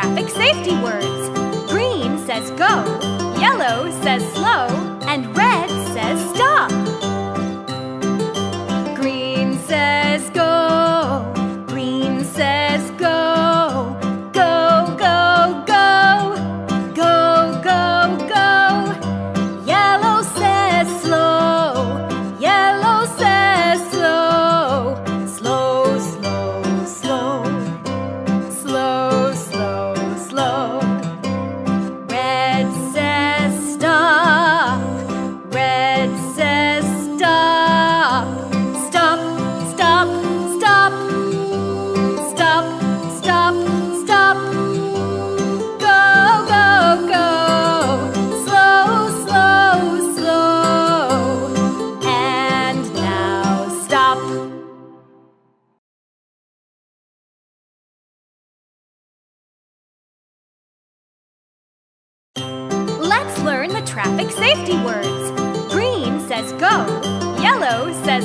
traffic safety words. Green says go, yellow says slow, and traffic safety words. Green says go, yellow says